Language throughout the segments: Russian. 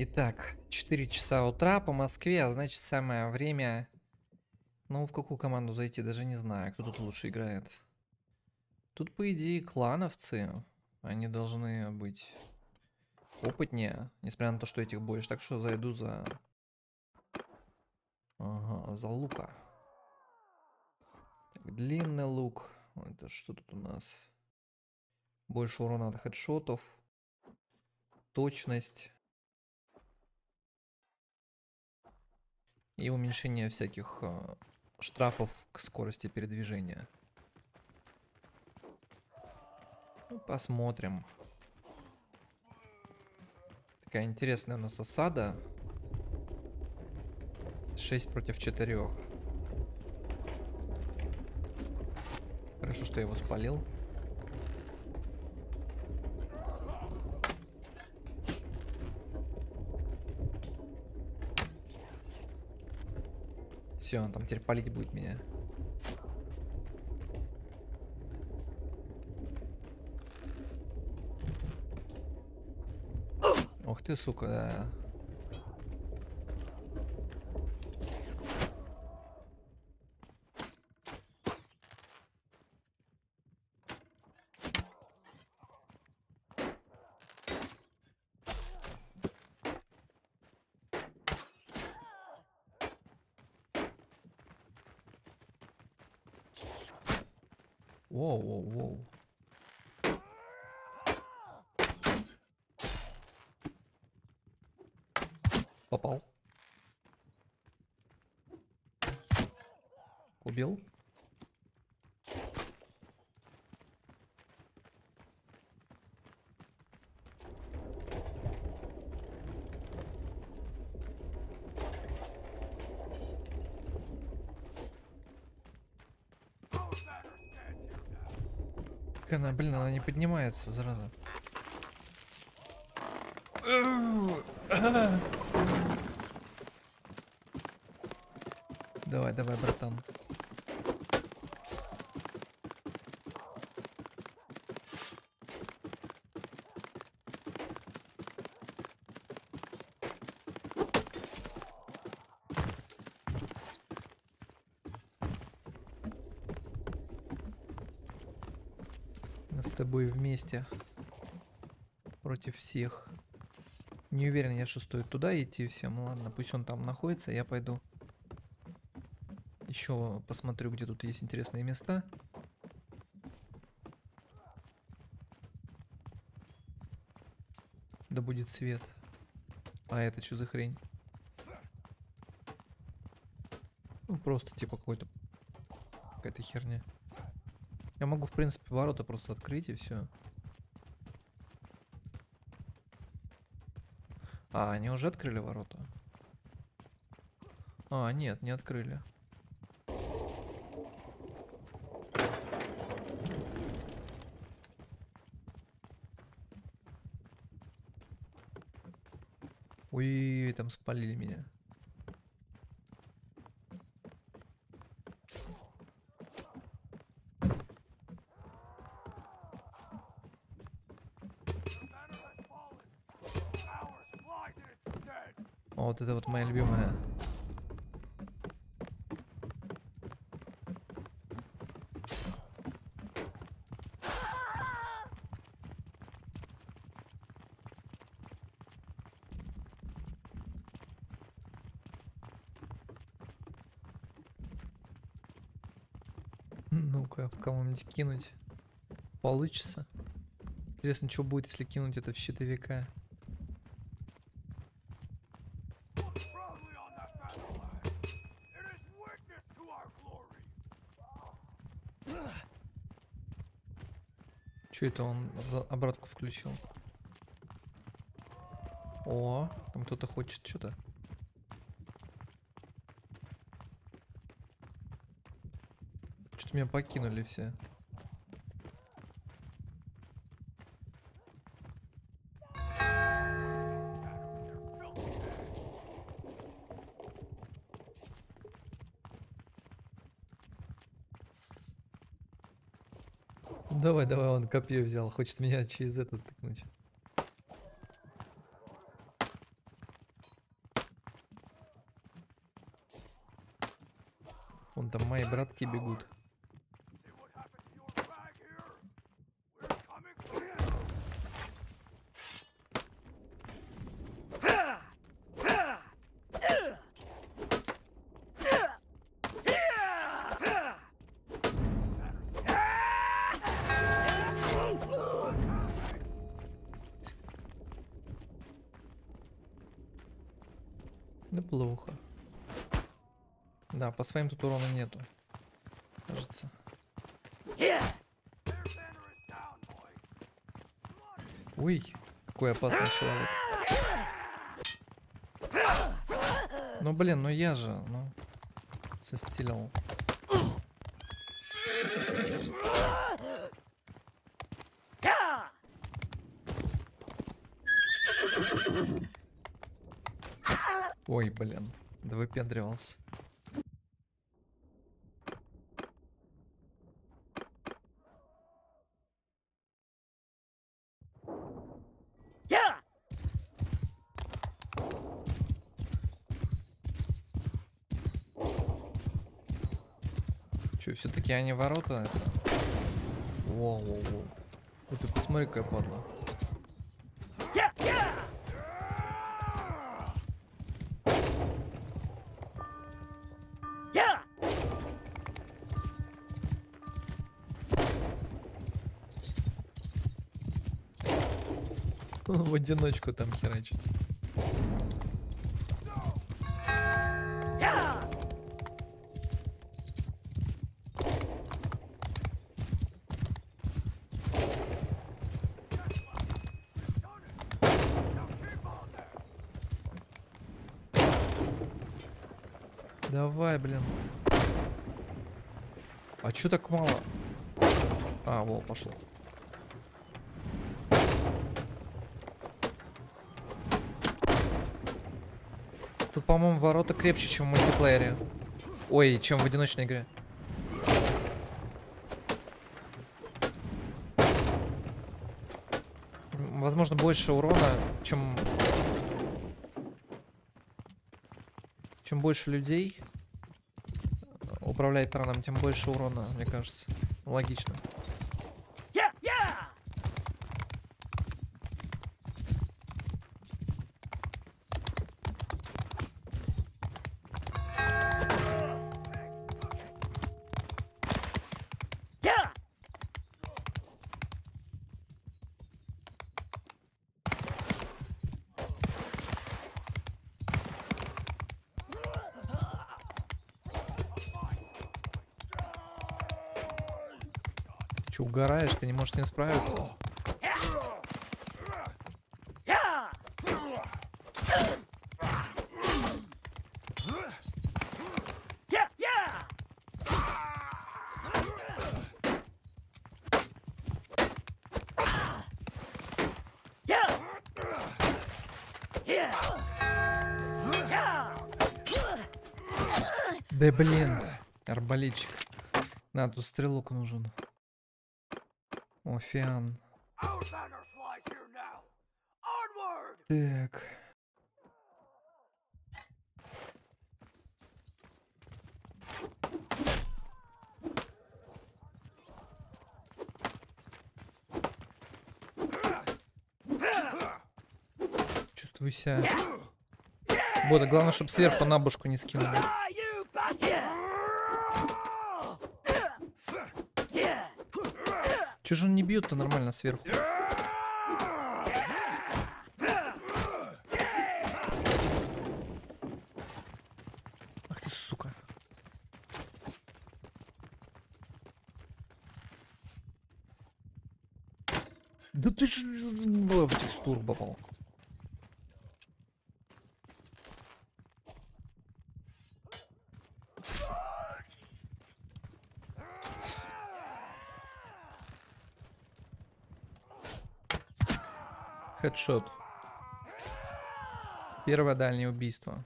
Итак, 4 часа утра по Москве, а значит самое время... Ну, в какую команду зайти, даже не знаю, кто тут лучше играет. Тут, по идее, клановцы. Они должны быть опытнее, несмотря на то, что этих боишь. Так что зайду за... Ага, за лука. Так, длинный лук. Это что тут у нас? Больше урона от хедшотов. Точность. И уменьшение всяких э, штрафов к скорости передвижения. Ну, посмотрим. Такая интересная у нас осада. 6 против 4. Хорошо, что я его спалил. Все, он там теперь палить будет меня. Ох ты, сука, да. Воу, воу, воу. Попал. Убил. Она, блин, она не поднимается, зараза. Давай, давай, братан. Тобой вместе против всех. Не уверен я, что стоит туда идти всем. Ладно, пусть он там находится, я пойду. Еще посмотрю, где тут есть интересные места. Да будет свет. А это что за хрень? Ну, просто типа какой-то... Какая-то херня. Я могу, в принципе, ворота просто открыть и все. А, они уже открыли ворота? А, нет, не открыли. Ой, там спалили меня. О, вот это вот моя любимая. Ну-ка, в кого-нибудь кинуть. Получится. Интересно, что будет, если кинуть это в щитовика. Что это он обратку включил? О, там кто-то хочет что-то. Что-то меня покинули все. Давай, давай, он копье взял, хочет меня через этот тыкнуть. Вон там мои братки бегут. Да, по своим тут урона нету. Кажется. Ой, какой опасный человек. Ну блин, ну я же, ну, состелил. Ой, блин, да выпендривался. Че, все-таки они ворота это? Воу, воу, воу. Вот ты посмотри, какая падла. В одиночку там херачит. Давай, блин. А чё так мало? А, во, пошло. Тут, по-моему, ворота крепче, чем в мультиплеере. Ой, чем в одиночной игре. Возможно, больше урона, чем... Чем больше людей управляет тараном, тем больше урона, мне кажется. Логично. Че, угораешь? Ты не можешь с ним справиться? Да блин, арбалетчик. На, тут стрелок нужен. О, фиан. Outlander flies here now. Onward! Так. Чувствую себя. Бода, главное, чтобы сверху на башку не скинули. Че же он не бьет-то нормально сверху? Ах ты, сука. Да ты ж в текстуру попал. Хедшот. Первое дальнее убийство.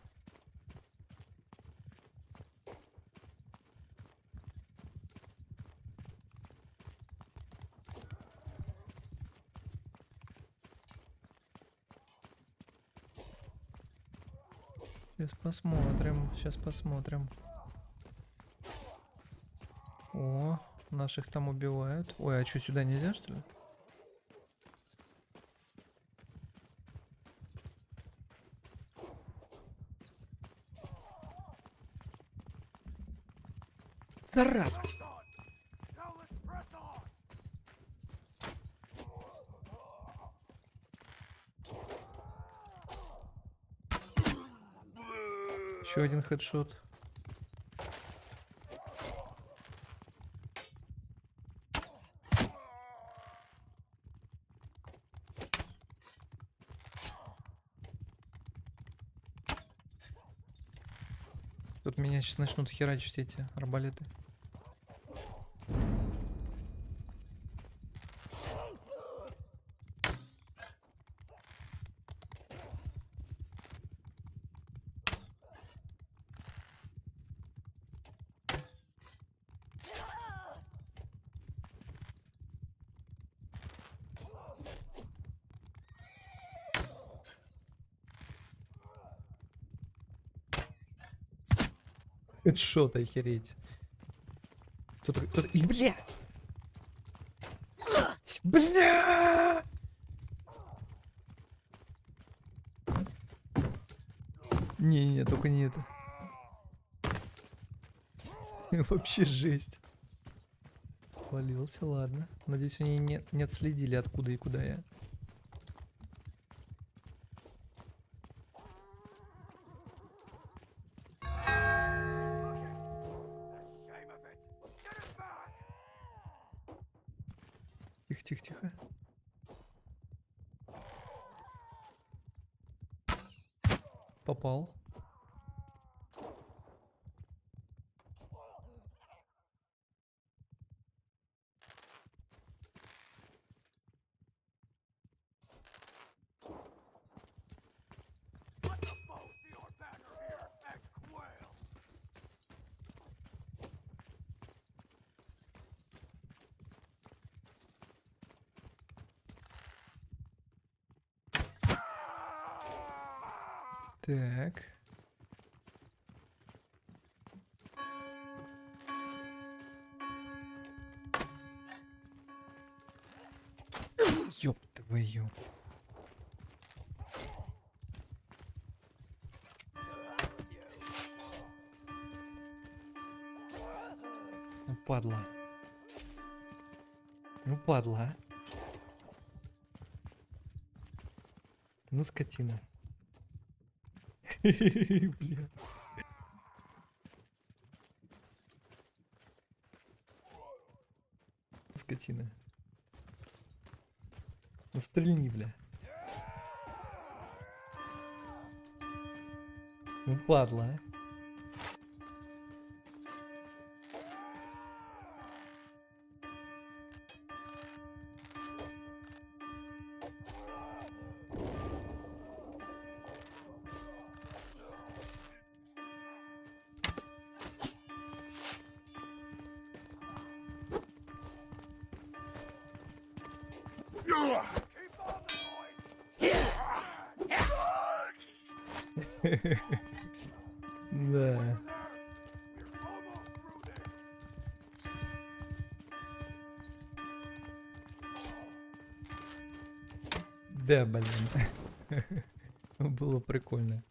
Сейчас посмотрим, сейчас посмотрим. О, наших там убивают. Ой, а что, сюда нельзя, что ли? Зараза! Еще один хедшот. Тут меня сейчас начнут херачить эти арбалеты. Хедшот, охереть. Кто-то, кто-то... И, бля! Бля! Не-не, только не это. Вообще жесть. Валился, ладно. Надеюсь, они не, не отследили, откуда и куда я. Тихо, тихо, тихо. Попал. Так. Ёб твою. Ну, падла. Ну, падла. Ну, скотина. Бля. Скотина. Стрельни, бля. Ну, падла, а. Да. Да, блин. Было прикольно.